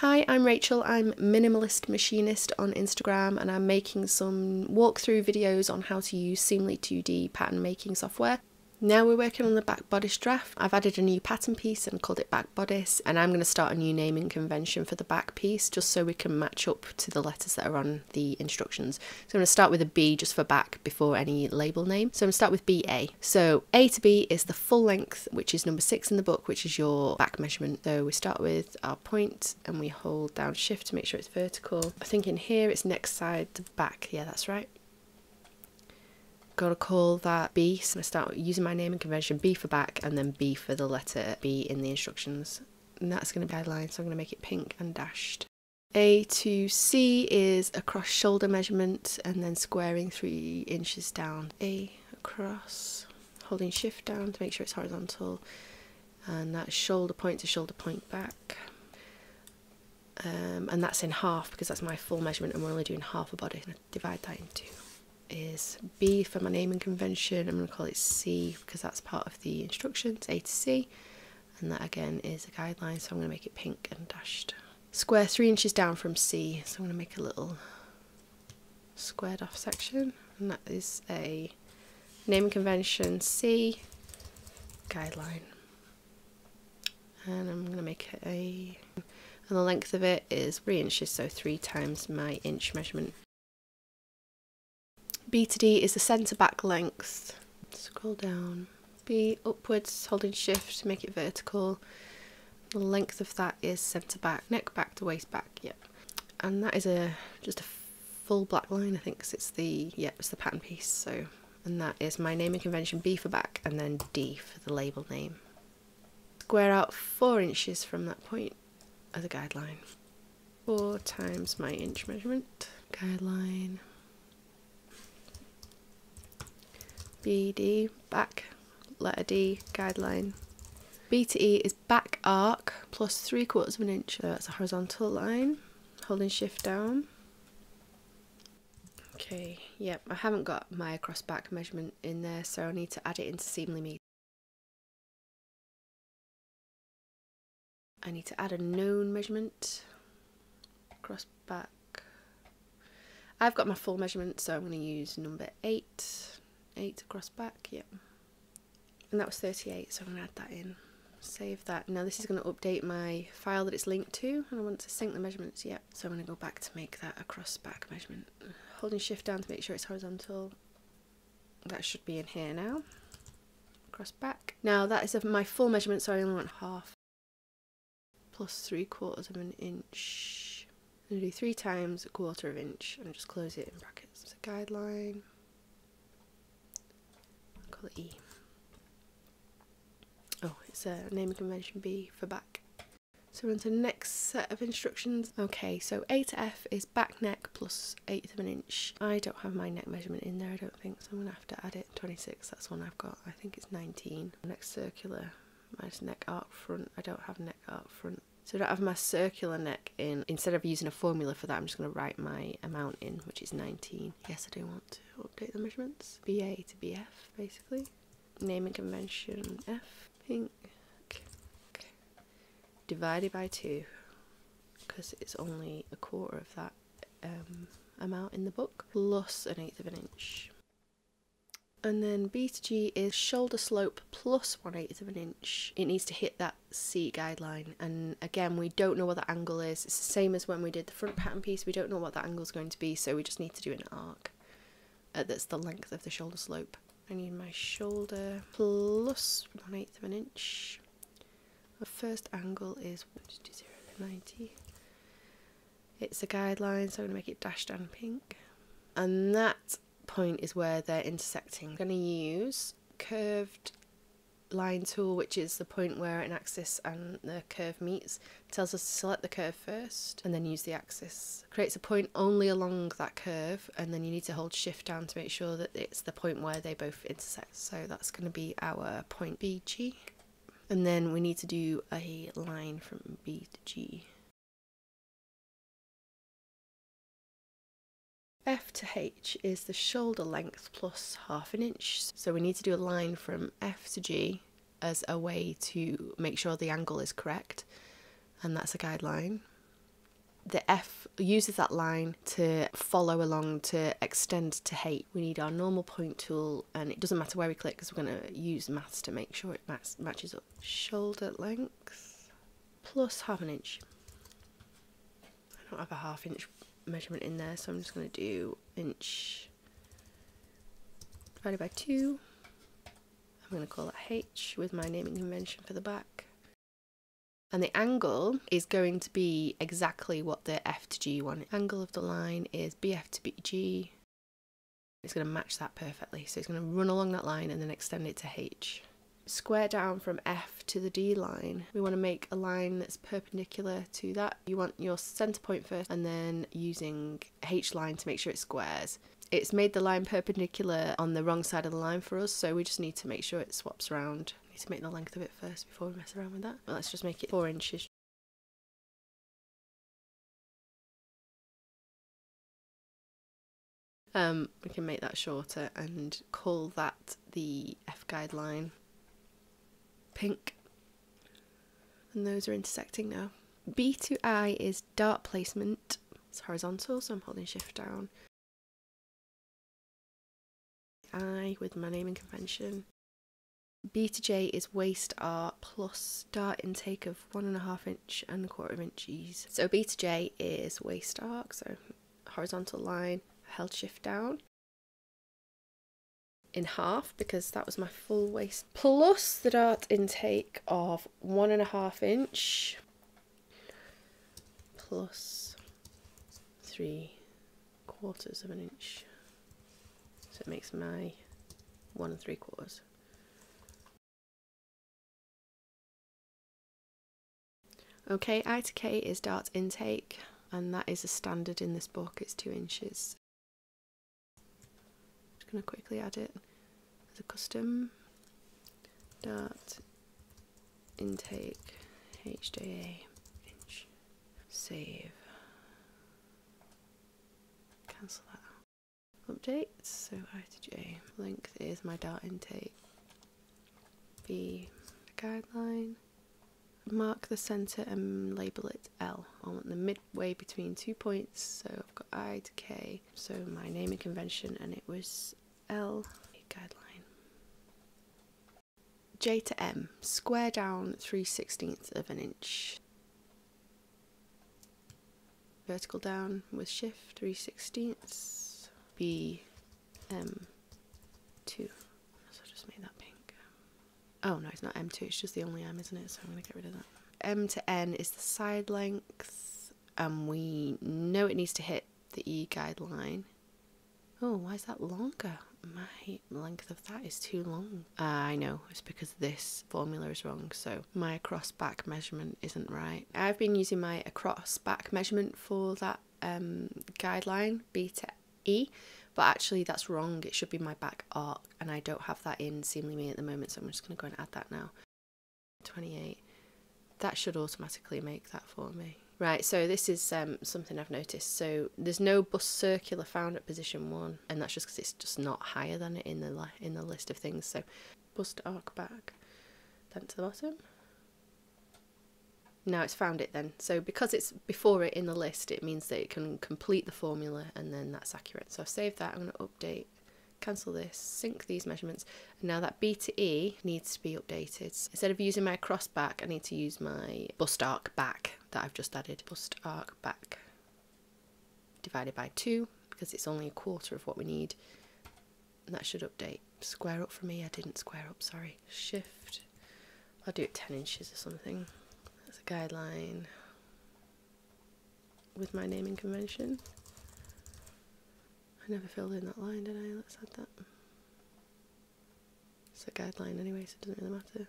Hi, I'm Rachel. I'm Minimalist Machinist on Instagram and I'm making some walkthrough videos on how to use Seamly 2D pattern making software. Now we're working on the back bodice draft. I've added a new pattern piece and called it back bodice and I'm going to start a new naming convention for the back piece just so we can match up to the letters that are on the instructions. So I'm going to start with a B just for back before any label name. So I'm going to start with BA. So A to B is the full length which is number 6 in the book which is your back measurement. So we start with our point and we hold down shift to make sure it's vertical. I think in here it's next side to back. Yeah that's right got to call that B. So I'm going to start using my naming convention B for back and then B for the letter B in the instructions. And that's going to be guideline, so I'm going to make it pink and dashed. A to C is across shoulder measurement and then squaring three inches down. A across, holding shift down to make sure it's horizontal. And that's shoulder point to shoulder point back. Um, and that's in half because that's my full measurement and we're only doing half a body. Divide that in two is B for my naming convention. I'm going to call it C because that's part of the instructions, A to C. And that again is a guideline, so I'm going to make it pink and dashed. Square three inches down from C, so I'm going to make a little squared off section. And that is a naming convention C guideline. And I'm going to make it a, and the length of it is three inches, so three times my inch measurement. B to D is the centre back length. Scroll down. B upwards, holding shift to make it vertical. The length of that is centre back, neck back to waist back, yep. And that is a just a full black line, I think, because it's the, yeah, it's the pattern piece, so. And that is my naming convention, B for back, and then D for the label name. Square out four inches from that point as a guideline. Four times my inch measurement, guideline. BD, back, letter D, guideline. B to E is back arc plus three quarters of an inch. So that's a horizontal line, holding shift down. Okay, yep, I haven't got my across back measurement in there, so I need to add it into SeamlyMe. I need to add a known measurement across back. I've got my full measurement, so I'm going to use number 8 8 across back, yep. And that was 38, so I'm to add that in. Save that. Now this is going to update my file that it's linked to, and I want to sync the measurements, yep. So I'm going to go back to make that across back measurement. Holding shift down to make sure it's horizontal. That should be in here now. Across back. Now that is my full measurement, so I only want half. Plus three quarters of an inch. I'm going to do three times a quarter of inch and just close it in brackets. It's a guideline it E. Oh, it's a naming convention B for back. So we're on to the next set of instructions. Okay, so A to F is back neck plus eighth of an inch. I don't have my neck measurement in there, I don't think, so I'm gonna have to add it. 26, that's one I've got. I think it's 19. Next circular, minus neck arc front. I don't have neck arc front. So don't have my circular neck in. Instead of using a formula for that, I'm just going to write my amount in, which is 19. Yes, I do want to update the measurements. BA to BF, basically. Naming convention F, pink. Okay. Divided by 2, because it's only a quarter of that um, amount in the book, plus an eighth of an inch. And then B to G is shoulder slope plus 1 8th of an inch. It needs to hit that C guideline. And again, we don't know what the angle is. It's the same as when we did the front pattern piece. We don't know what that angle is going to be, so we just need to do an arc. Uh, that's the length of the shoulder slope. I need my shoulder plus 1 8th of an inch. The first angle is 0 to 90. It's a guideline, so I'm going to make it dashed and pink. And that point is where they're intersecting. I'm going to use curved line tool which is the point where an axis and the curve meets. It tells us to select the curve first and then use the axis. Creates a point only along that curve and then you need to hold shift down to make sure that it's the point where they both intersect. So that's going to be our point BG and then we need to do a line from B to G F to H is the shoulder length plus half an inch. So we need to do a line from F to G as a way to make sure the angle is correct. And that's a guideline. the F uses that line to follow along to extend to H. We need our normal point tool and it doesn't matter where we click because we're going to use maths to make sure it matches up. Shoulder length plus half an inch. I don't have a half inch measurement in there so I'm just going to do inch divided by 2. I'm going to call it H with my naming convention for the back. And the angle is going to be exactly what the F to G one. Angle of the line is BF to BG. It's going to match that perfectly. So it's going to run along that line and then extend it to H. Square down from F to the D line. We want to make a line that's perpendicular to that. You want your centre point first and then using H line to make sure it squares. It's made the line perpendicular on the wrong side of the line for us, so we just need to make sure it swaps around. We need to make the length of it first before we mess around with that. Well, let's just make it 4 inches. Um, we can make that shorter and call that the F guideline pink. And those are intersecting now. B to I is dart placement. It's horizontal, so I'm holding shift down. I with my naming convention. B to J is waist arc plus dart intake of one and a half inch and a quarter of inches. So B to J is waist arc, so horizontal line, held shift down in half because that was my full waist plus the dart intake of one and a half inch plus three quarters of an inch so it makes my one and three quarters. Okay, I to K is dart intake, and that is a standard in this book, it's two inches. Going to quickly add it as a custom dart intake HJA inch. Save. Cancel that update So I to J. Length is my dart intake. B guideline. Mark the centre and label it L. I want the midway between two points. So I've got I to K. So my naming convention and it was L guideline. J to M. Square down 3 16ths of an inch. Vertical down with shift 3 16ths be M2. So I just made that. Oh no, it's not M2, it's just the only M, isn't it? So I'm going to get rid of that. M to N is the side length, and we know it needs to hit the E guideline. Oh, why is that longer? My length of that is too long. Uh, I know, it's because this formula is wrong, so my across back measurement isn't right. I've been using my across back measurement for that um, guideline, B to E, but actually that's wrong. It should be my back arc, and I don't have that in SeamlyMe at the moment, so I'm just going to go and add that now. 28. That should automatically make that for me. Right, so this is um, something I've noticed. So there's no bust circular found at position one, and that's just because it's just not higher than it in the in the list of things. So bust arc back, then to the bottom. Now it's found it then. So because it's before it in the list, it means that it can complete the formula and then that's accurate. So I've saved that. I'm going to update, cancel this, sync these measurements. And now that B to E needs to be updated. Instead of using my cross back, I need to use my bust arc back that I've just added. Bust arc back divided by 2 because it's only a quarter of what we need. And that should update. Square up for me. I didn't square up, sorry. Shift. I'll do it 10 inches or something guideline with my naming convention. I never filled in that line, did I? Let's add that. It's a guideline anyway, so it doesn't really matter.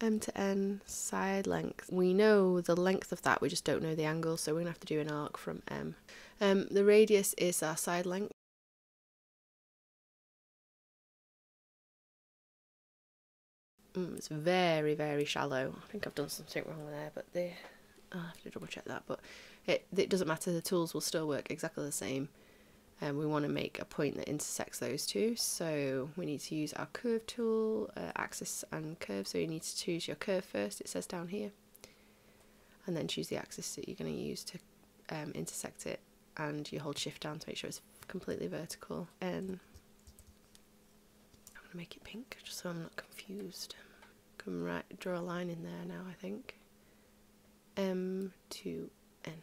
M to N, side length. We know the length of that, we just don't know the angle, so we're going to have to do an arc from M. Um, the radius is our side length. Mm, it's very, very shallow. I think I've done something wrong there, but the I'll have to double check that. But it it doesn't matter. The tools will still work exactly the same. And we want to make a point that intersects those two. So we need to use our curve tool, uh, axis and curve. So you need to choose your curve first. It says down here. and then choose the axis that you're going to use to um, intersect it and you hold shift down to make sure it's completely vertical and to make it pink just so I'm not confused. Come right, draw a line in there now I think. M to N.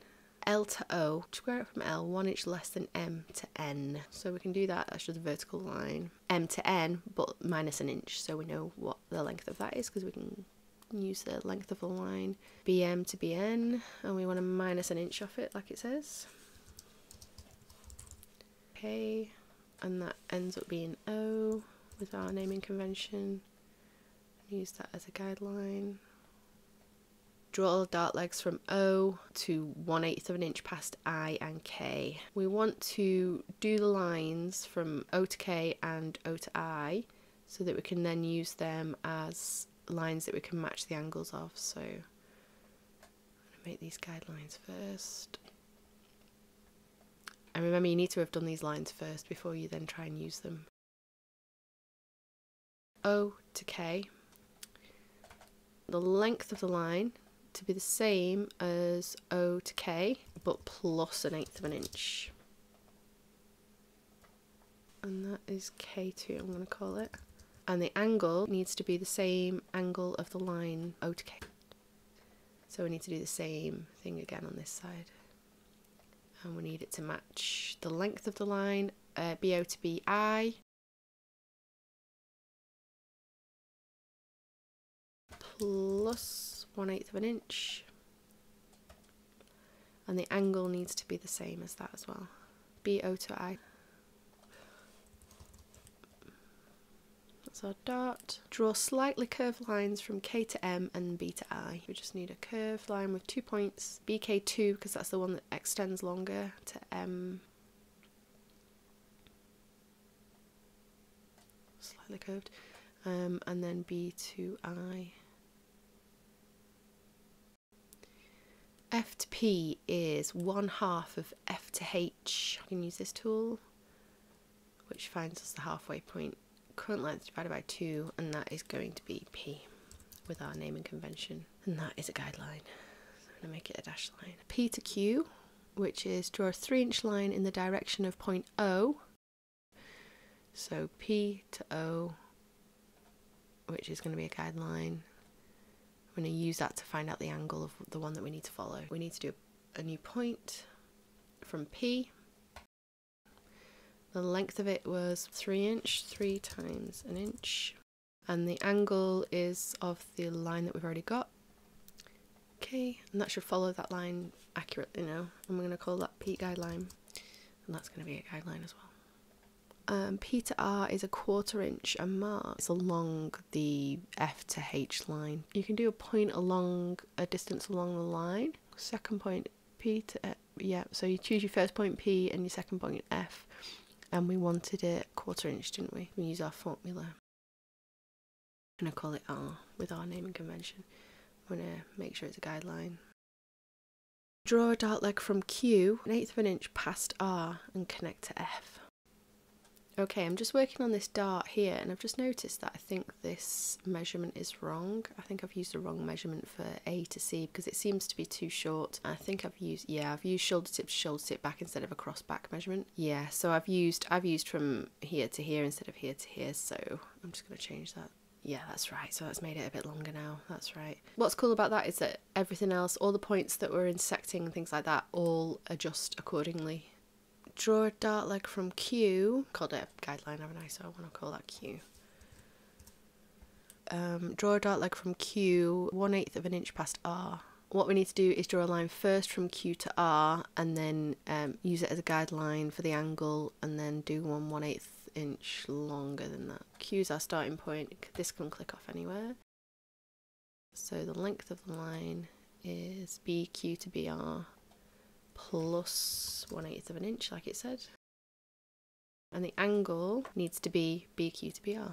L to O, square it from L, one inch less than M to N. So we can do that, that's just a vertical line. M to N, but minus an inch, so we know what the length of that is because we can use the length of the line. BM to BN, and we want to minus an inch off it like it says. Okay, and that ends up being O with our naming convention. Use that as a guideline draw dart legs from O to 1 8th of an inch past I and K. We want to do the lines from O to K and O to I so that we can then use them as lines that we can match the angles of. So I'm going to make these guidelines first. And remember you need to have done these lines first before you then try and use them. O to K. The length of the line to be the same as O to K, but plus an eighth of an inch. And that is K2, I'm going to call it. And the angle needs to be the same angle of the line O to K. So we need to do the same thing again on this side. And we need it to match the length of the line, uh, BO to BI, plus one eighth of an inch. And the angle needs to be the same as that as well. BO to I. That's our dart draw slightly curved lines from K to M and B to I. We just need a curved line with two points. BK2 because that's the one that extends longer to M. Slightly curved. Um, and then B to I F to P is one half of F to H. I can use this tool, which finds us the halfway point. Current length divided by 2, and that is going to be P with our naming convention. And that is a guideline. So I'm going to make it a dashed line. P to Q, which is draw a 3 inch line in the direction of point O. So P to O, which is going to be a guideline we're going to use that to find out the angle of the one that we need to follow. We need to do a new point from P. The length of it was 3 inch, 3 times an inch. And the angle is of the line that we've already got. Okay, and that should follow that line accurately now. And we're going to call that P guideline. And that's going to be a guideline as well um, P to R is a quarter inch a mark. It's along the F to H line. You can do a point along a distance along the line. Second point P to F, yeah. So you choose your first point P and your second point F, and we wanted it quarter inch, didn't we? We use our formula. I'm gonna call it R with our naming convention. I'm gonna make sure it's a guideline. Draw a dart leg from Q, an eighth of an inch past R, and connect to F. Okay, I'm just working on this dart here and I've just noticed that I think this measurement is wrong. I think I've used the wrong measurement for A to C because it seems to be too short. I think I've used, yeah, I've used shoulder tip to shoulder tip back instead of a cross back measurement. Yeah, so I've used, I've used from here to here instead of here to here, so I'm just going to change that. Yeah, that's right. So that's made it a bit longer now. That's right. What's cool about that is that everything else, all the points that we're intersecting and things like that, all adjust accordingly draw a dart leg from Q, called it a guideline, haven't I? So I want to call that Q. Um, draw a dart leg from Q, one eighth of an inch past R. What we need to do is draw a line first from Q to R and then um, use it as a guideline for the angle and then do one one eighth inch longer than that. Q is our starting point. This can click off anywhere. So the length of the line is BQ to BR plus 1 8th of an inch like it said and the angle needs to be BQ to BR.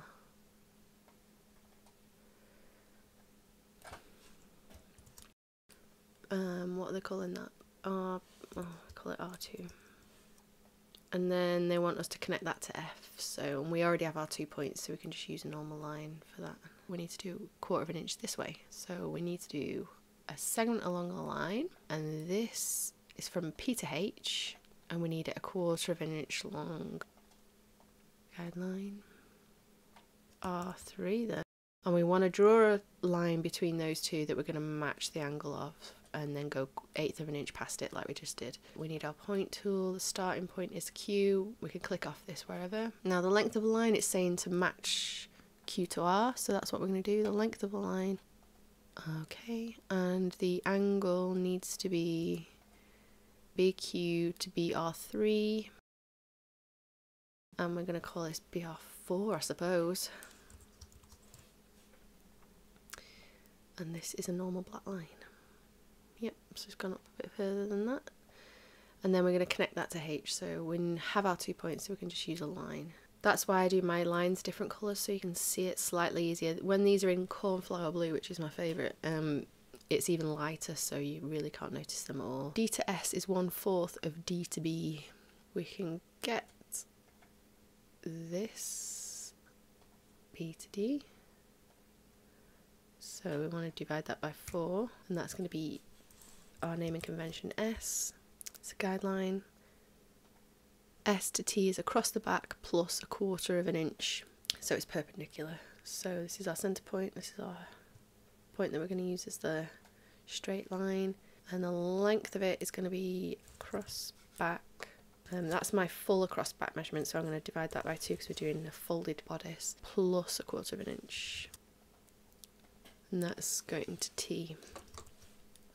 Um, what are they calling that? R, oh, call it R2. And then they want us to connect that to F. So we already have our two points, so we can just use a normal line for that. We need to do a quarter of an inch this way. So we need to do a segment along the line and this is from P to H and we need it a quarter of an inch long guideline R3 then and we want to draw a line between those two that we're going to match the angle of and then go eighth of an inch past it like we just did. We need our point tool, the starting point is Q, we can click off this wherever. Now the length of the line it's saying to match Q to R, so that's what we're going to do, the length of the line. Okay, and the angle needs to be BQ to BR3 and we're going to call this BR4 I suppose. And this is a normal black line. Yep, so it's gone up a bit further than that. And then we're going to connect that to H, so we have our two points, so we can just use a line. That's why I do my lines different colours, so you can see it slightly easier. When these are in cornflower blue, which is my favourite, um, it's even lighter, so you really can't notice them all. D to S is one fourth of D to B. We can get this P to D. So we want to divide that by 4, and that's going to be our naming convention S. It's a guideline. S to T is across the back plus a quarter of an inch, so it's perpendicular. So this is our centre point, this is our point that we're going to use as the straight line, and the length of it is going to be across back. Um, that's my full across back measurement, so I'm going to divide that by 2 because we're doing a folded bodice, plus a quarter of an inch. And that's going to T.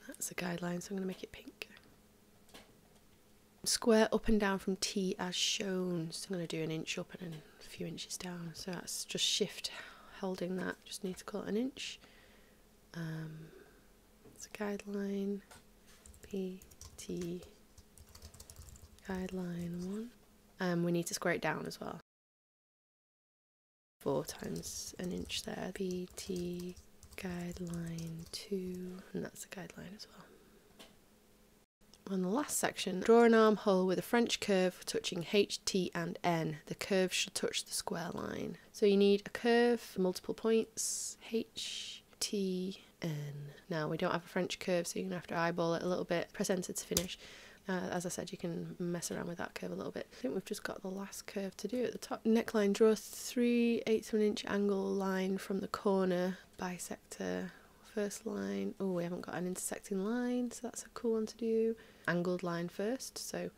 That's a guideline, so I'm going to make it pink. Square up and down from T as shown. So I'm going to do an inch up and a few inches down. So that's just shift holding that. Just need to it an inch. Um, it's a guideline. P, T, guideline 1. Um, we need to square it down as well. 4 times an inch there. B, T, guideline 2, and that's a guideline as well. On the last section, draw an armhole with a French curve touching H, T and N. The curve should touch the square line. So you need a curve, multiple points, H, T, N. Now we don't have a French curve so you're to have to eyeball it a little bit, press enter to finish. Uh, as I said, you can mess around with that curve a little bit. I think we've just got the last curve to do at the top. Neckline, draw 3 eighths of an inch angle line from the corner, bisector, first line. Oh, we haven't got an intersecting line, so that's a cool one to do. Angled line first, so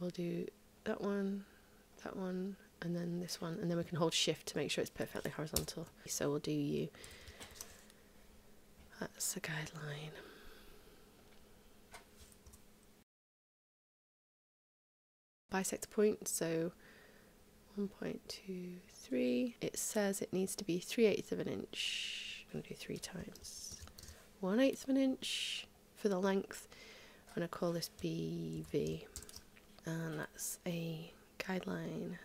we'll do that one, that one, and then this one, and then we can hold shift to make sure it's perfectly horizontal. So we'll do you. That's the guideline. bisect point, so 1.23. It says it needs to be 3 eighths of an inch. I'm going to do three times. 1 eighth of an inch for the length. I'm going to call this BV. And that's a guideline.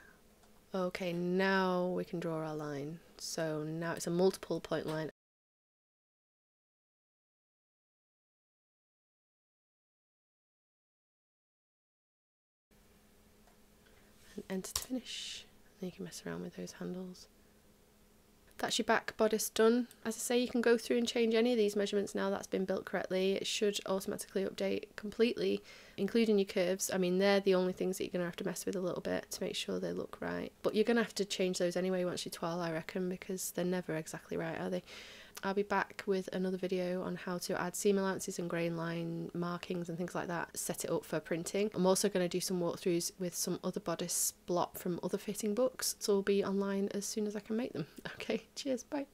Okay, now we can draw our line. So now it's a multiple point line enter to finish. And you can mess around with those handles. That's your back bodice done. As I say, you can go through and change any of these measurements now that's been built correctly. It should automatically update completely, including your curves. I mean, they're the only things that you're going to have to mess with a little bit to make sure they look right. But you're going to have to change those anyway once you twirl, I reckon, because they're never exactly right, are they? I'll be back with another video on how to add seam allowances and grain line markings and things like that, set it up for printing. I'm also going to do some walkthroughs with some other bodice block from other fitting books, so I'll be online as soon as I can make them. Okay, cheers, bye.